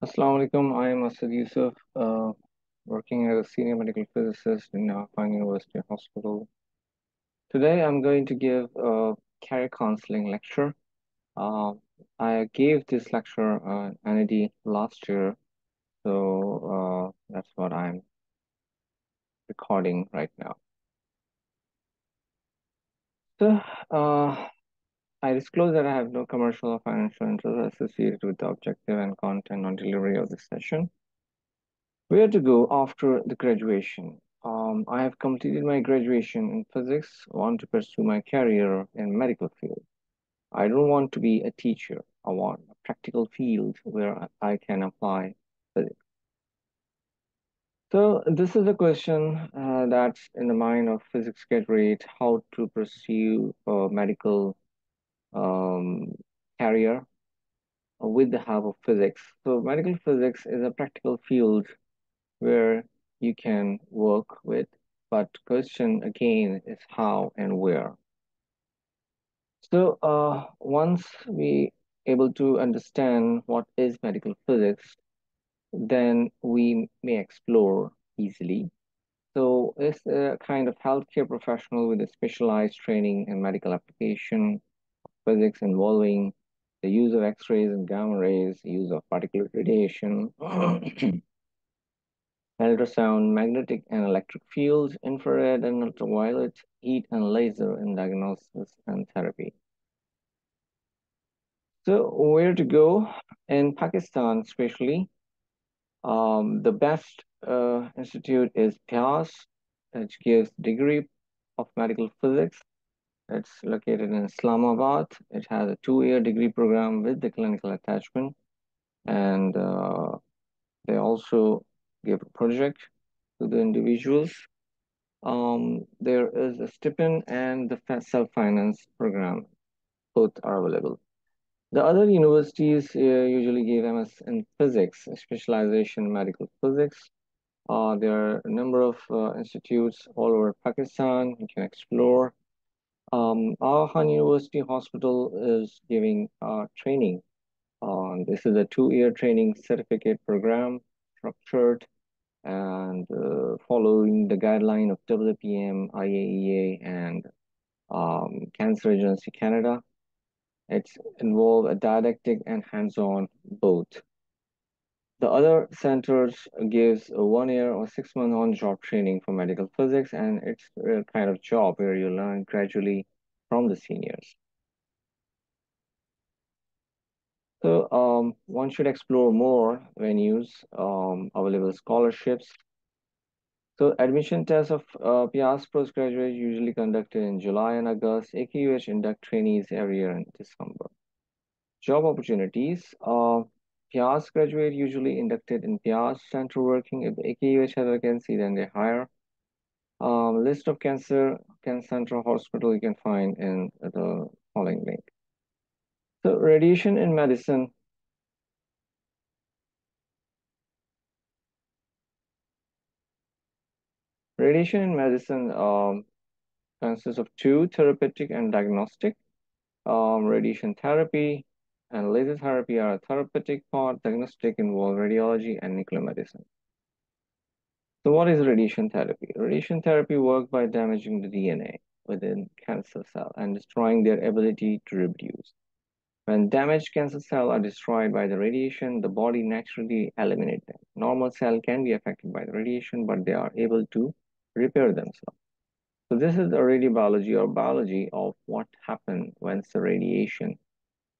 Assalamu alaikum. I am Asad Yusuf, uh, working as a senior medical physicist in Nafang University Hospital. Today I'm going to give a career counseling lecture. Uh, I gave this lecture uh, NAD last year, so uh, that's what I'm recording right now. So uh, I disclose that I have no commercial or financial interest associated with the objective and content or delivery of this session. Where to go after the graduation? Um, I have completed my graduation in physics, want to pursue my career in medical field. I don't want to be a teacher. I want a practical field where I can apply physics. So this is a question uh, that's in the mind of physics graduate, how to pursue a medical um, career with the help of physics. So medical physics is a practical field where you can work with, but question again is how and where. So uh, once we able to understand what is medical physics, then we may explore easily. So it's a kind of healthcare professional with a specialized training in medical application, physics involving the use of X-rays and gamma rays, use of particulate radiation, ultrasound, magnetic and electric fields, infrared and ultraviolet, heat and laser in diagnosis and therapy. So where to go? In Pakistan, especially, um, the best uh, institute is PIEAS, which gives degree of medical physics. It's located in Islamabad. It has a two-year degree program with the clinical attachment. And uh, they also give a project to the individuals. Um, there is a stipend and the self-finance program. Both are available. The other universities uh, usually give MS in physics, specialization in medical physics. Uh, there are a number of uh, institutes all over Pakistan you can explore. Um, Aga University Hospital is giving uh, training. Uh, this is a two-year training certificate program, structured and uh, following the guideline of WPM, IAEA, and um, Cancer Agency Canada. It's involved a didactic and hands-on both. The other centers gives one year or six month on-job training for medical physics, and it's a kind of job where you learn gradually from the seniors. So um, one should explore more venues, um, available scholarships. So admission tests of uh, PIEAS postgraduate usually conducted in July and August. AKUH induct trainees every year in December. Job opportunities. Uh, PIEAS graduate usually inducted in PIEAS center working. If AKUH has a vacancy, then they hire. Um, list of cancer, cancer central hospital you can find in the following link. So radiation in medicine. Radiation in medicine um, consists of two, therapeutic and diagnostic. Um, radiation therapy and laser therapy are a therapeutic part. Diagnostic involve radiology and nuclear medicine. So what is radiation therapy? Radiation therapy works by damaging the DNA within cancer cell and destroying their ability to reproduce. When damaged cancer cells are destroyed by the radiation, the body naturally eliminates them. Normal cell can be affected by the radiation, but they are able to repair themselves. So this is the radiobiology or biology of what happens when the radiation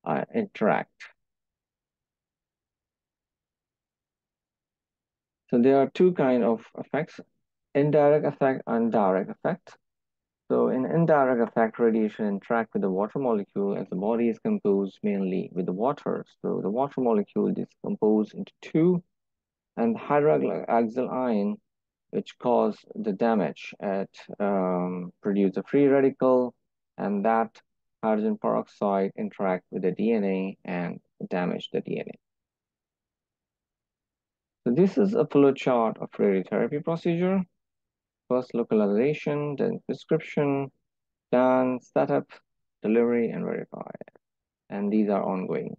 uh, interact. So there are two kind of effects, indirect effect and direct effect. So in indirect effect, radiation interact with the water molecule as the body is composed mainly with the water. So the water molecule is composed into two and hydroxyl ion, which cause the damage at um, produce a free radical and that hydrogen peroxide interact with the DNA and damage the DNA. So this is a flow chart of radiotherapy procedure. First localization, then prescription, then setup, delivery, and verify. And these are ongoing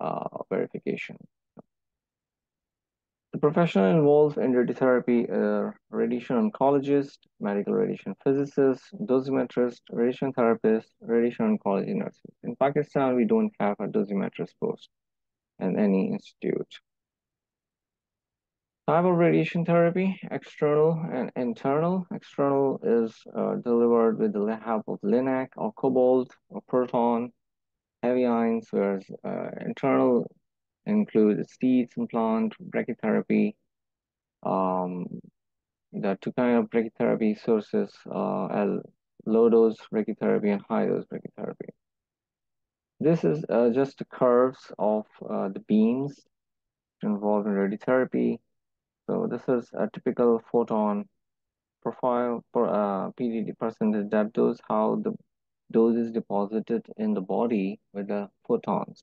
uh, verification. The professional involved in radiotherapy are radiation oncologist, medical radiation physicist, dosimetrist, radiation therapist, radiation oncology nurses. In Pakistan, we don't have a dosimetrist post in any institute. Type of radiation therapy, external and internal. External is uh, delivered with the help of LINAC or cobalt or proton, heavy ions, whereas uh, internal include seeds implant, brachytherapy. Um, the two kind of brachytherapy sources uh, low dose brachytherapy and high dose brachytherapy. This is uh, just the curves of uh, the beams involved in radiotherapy. So this is a typical photon profile for uh, PDD percentage depth dose, how the dose is deposited in the body with the photons.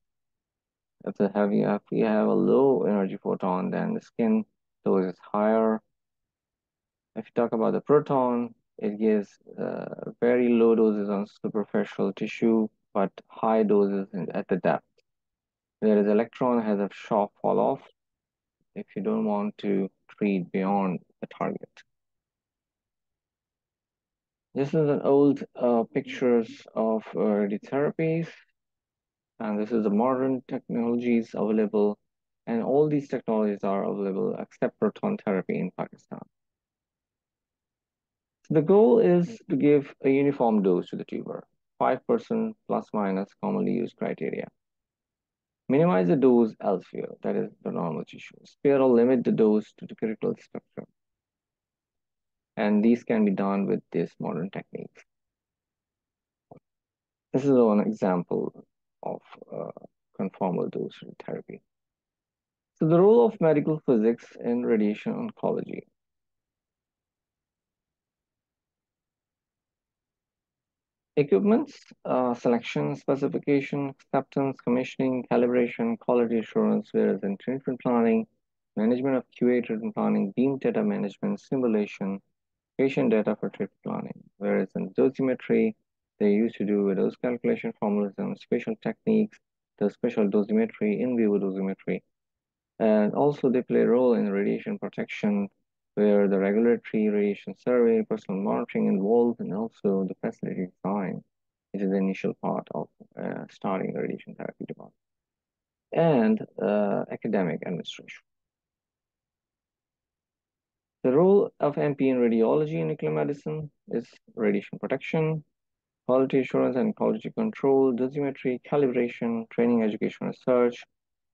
If the heavy, if we have a low energy photon, then the skin dose is higher. If you talk about the proton, it gives uh, very low doses on superficial tissue, but high doses at the depth. Whereas electron has a sharp fall off if you don't want to treat beyond the target. This is an old uh, pictures of uh, radiotherapies, and this is the modern technologies available, and all these technologies are available except proton therapy in Pakistan. So the goal is to give a uniform dose to the tumor, 5% plus minus commonly used criteria. Minimize the dose elsewhere, that is the normal tissue. Spare or limit the dose to the critical structure. And these can be done with these modern techniques. This is one example of uh, conformal dose therapy. So the role of medical physics in radiation oncology. Equipments, uh, selection, specification, acceptance, commissioning, calibration, quality assurance, whereas in treatment planning, management of QA treatment planning, beam data management, simulation, patient data for treatment planning. Whereas in dosimetry, they used to do those calculation formalism, special techniques, the special dosimetry, in vivo dosimetry. And also they play a role in radiation protection, where the regulatory radiation survey, personal monitoring involved, and also the facility design, which is the initial part of uh, starting the radiation therapy department, and uh, academic administration. The role of MP in radiology and nuclear medicine is radiation protection, quality assurance and quality control, dosimetry, calibration, training, education, research,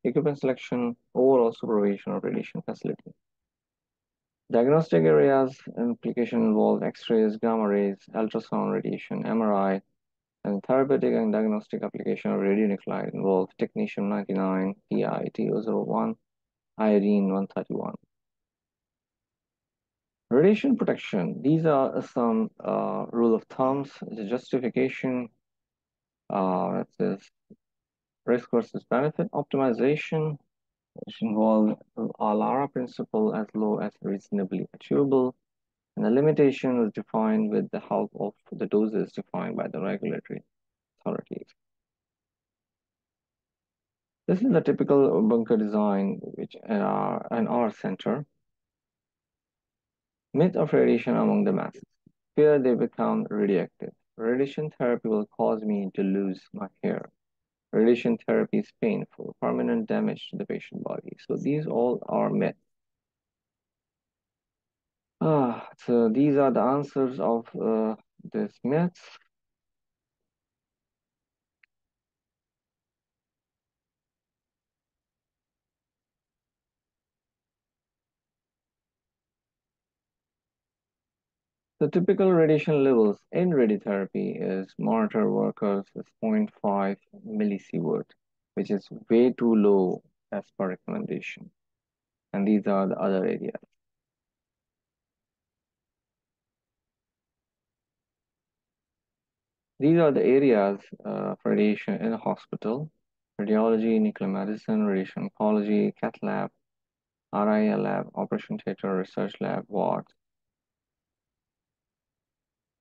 equipment selection, overall supervision of radiation facility. Diagnostic areas implication involve X-rays, gamma rays, ultrasound radiation, MRI, and therapeutic and diagnostic application of radionuclide involve technetium-99, PI, TO01, iodine-131. Radiation protection. These are some uh, rule of thumbs, the justification, uh, risk versus benefit optimization, which involve ALARA principle as low as reasonably achievable. And the limitation was defined with the help of the doses defined by the regulatory authorities. This is the typical bunker design which in our, in our center. Myth of radiation among the masses. Fear they become radioactive. Radiation therapy will cause me to lose my hair. Radiation therapy is painful, permanent damage to the patient body. So these all are myths. Ah, so these are the answers of uh, this myths. The typical radiation levels in radiotherapy is monitor workers is 0.5 millisievert, which is way too low as per recommendation. And these are the other areas. These are the areas uh, for radiation in hospital. Radiology, nuclear medicine, radiation oncology, cath lab, RIA lab, operation theater, research lab, wards,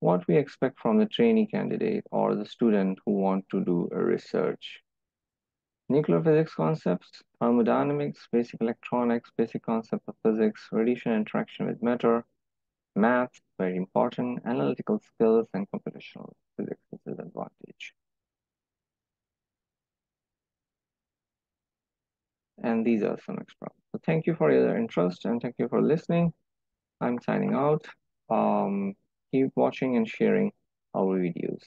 what we expect from the trainee candidate or the student who want to do a research. nuclear physics concepts, thermodynamics, basic electronics, basic concept of physics, radiation interaction with matter, math, very important, analytical skills, and computational physics, is an advantage. And these are some extra. So thank you for your interest and thank you for listening. I'm signing out. Um, keep watching and sharing our videos.